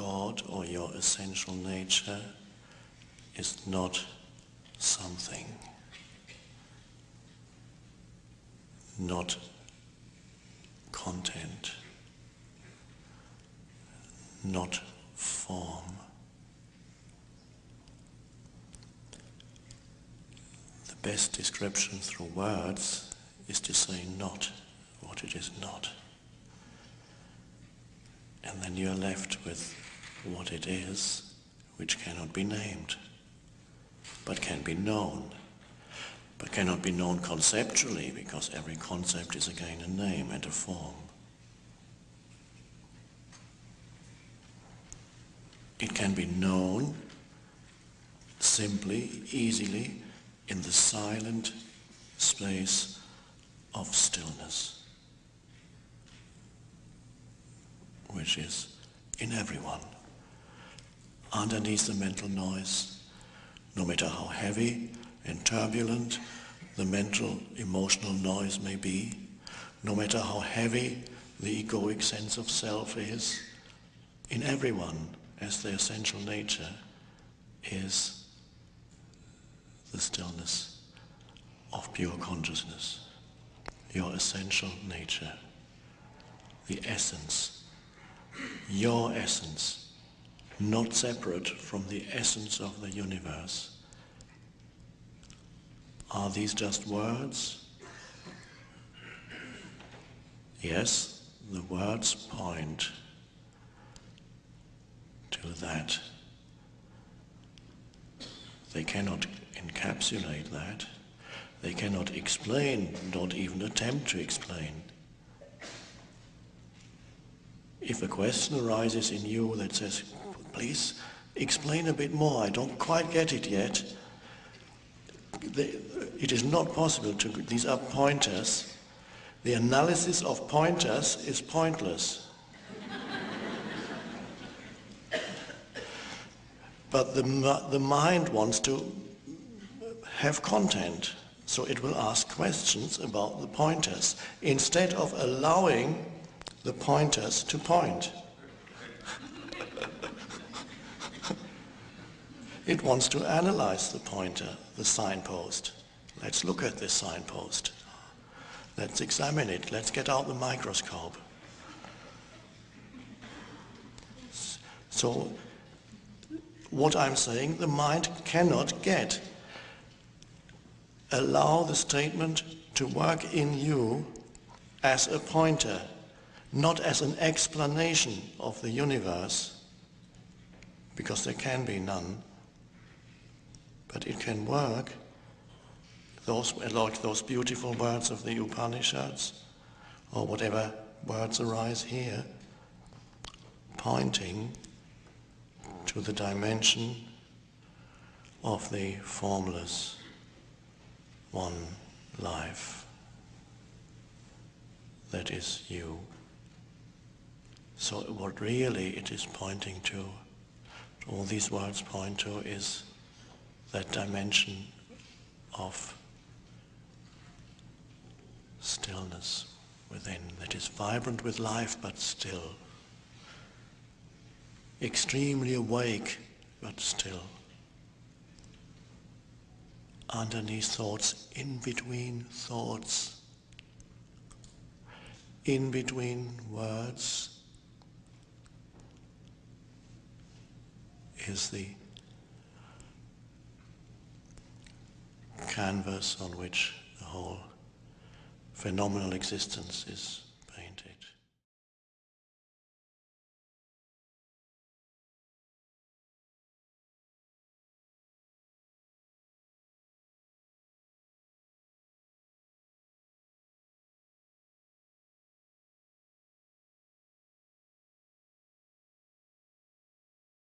God or your essential nature is not something, not content, not form. The best description through words is to say not what it is not. And then you're left with what it is, which cannot be named, but can be known, but cannot be known conceptually, because every concept is again a name and a form. It can be known simply, easily, in the silent space of stillness, which is in everyone, underneath the mental noise, no matter how heavy and turbulent the mental emotional noise may be, no matter how heavy the egoic sense of self is, in everyone as their essential nature is the stillness of pure consciousness, your essential nature, the essence, your essence, not separate from the essence of the universe. Are these just words? Yes, the words point to that. They cannot encapsulate that. They cannot explain, not even attempt to explain. If a question arises in you that says, please explain a bit more, I don't quite get it yet, it is not possible to, these are pointers. The analysis of pointers is pointless. but the, the mind wants to have content. So it will ask questions about the pointers instead of allowing the pointers to point. It wants to analyze the pointer, the signpost. Let's look at this signpost. Let's examine it. Let's get out the microscope. So what I'm saying, the mind cannot get. Allow the statement to work in you as a pointer, not as an explanation of the universe, because there can be none, but it can work, those, uh, like those beautiful words of the Upanishads, or whatever words arise here, pointing to the dimension of the formless one life that is you. So what really it is pointing to, all these words point to is that dimension of stillness within that is vibrant with life but still extremely awake, but still. Underneath thoughts, in between thoughts, in between words, is the canvas on which the whole phenomenal existence is